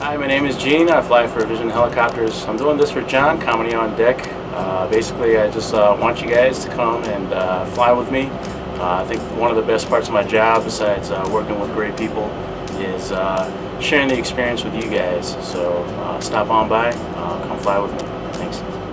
Hi, my name is Gene. I fly for Vision Helicopters. I'm doing this for John, Comedy on Deck. Uh, basically, I just uh, want you guys to come and uh, fly with me. Uh, I think one of the best parts of my job, besides uh, working with great people, is uh, sharing the experience with you guys. So stop on by, come fly with me. Thanks.